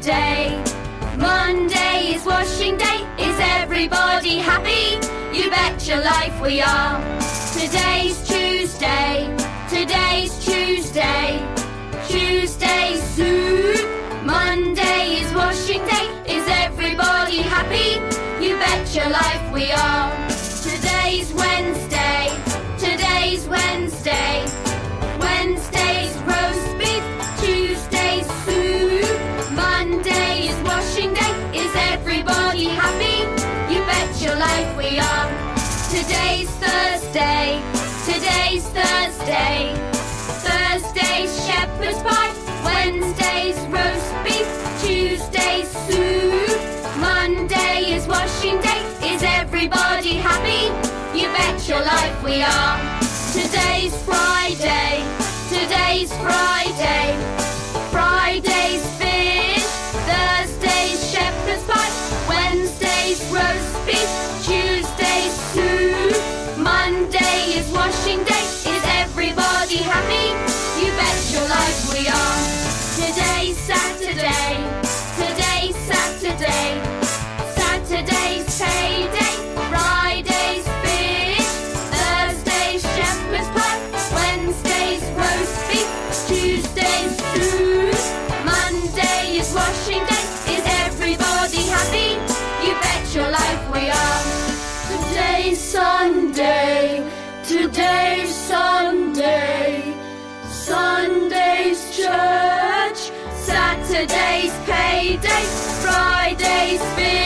day. Monday is washing day. Is everybody happy? You bet your life we are. Today's Tuesday. Today's Tuesday. Tuesday soup. Monday is washing day. Is everybody happy? You bet your life we are. Today's Thursday. Thursday's shepherd's pie, Wednesday's roast beef, Tuesday's soup, Monday is washing day. Is everybody happy? You bet your life we are. Today's Friday, today's Friday. Washing day. Is everybody happy? You bet your life we are. Today's Saturday, today's Saturday. Saturday's payday, Friday's fish, Thursday's shepherd's pie, Wednesday's roast beef, Tuesday's soup, Monday is washing day. Payday, Friday's fish.